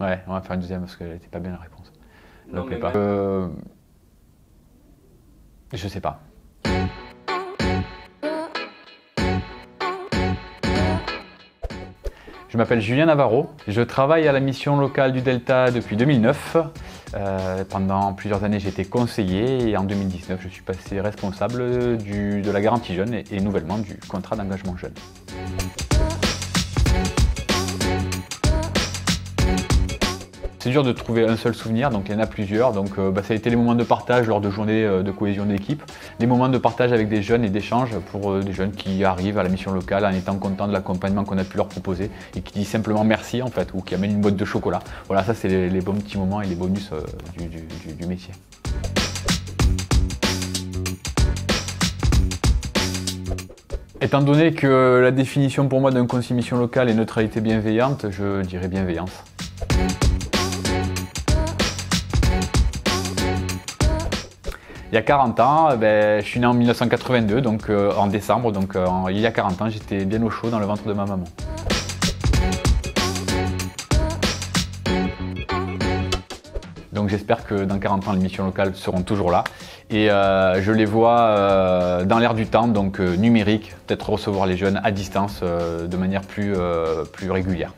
Ouais, on va faire une deuxième parce qu'elle n'était pas bien la réponse. Non, Donc, mais pas. Euh, Je sais pas. Je m'appelle Julien Navarro. Je travaille à la mission locale du Delta depuis 2009. Euh, pendant plusieurs années, j'étais conseiller et en 2019, je suis passé responsable du- de la garantie jeune et, et nouvellement du contrat d'engagement jeune. C'est dur de trouver un seul souvenir, donc il y en a plusieurs. Donc euh, bah, ça a été les moments de partage lors de journées euh, de cohésion d'équipe, des moments de partage avec des jeunes et d'échange pour euh, des jeunes qui arrivent à la mission locale en étant contents de l'accompagnement qu'on a pu leur proposer et qui disent simplement merci en fait, ou qui amènent une boîte de chocolat. Voilà, ça c'est les, les bons petits moments et les bonus du- du- métier. Étant donné que la définition pour moi d'un conseiller mission locale est neutralité bienveillante, je dirais bienveillance. Il y a 40 ans, eh ben, je suis né en 1982, donc euh, en décembre, donc euh, il y a 40 ans, j'étais bien au chaud dans le ventre de ma maman. Donc j'espère que dans 40 ans, les missions locales seront toujours là. Et euh, je les vois dans l'air du temps, donc numérique, peut-être recevoir les jeunes à distance de manière plus, plus régulière.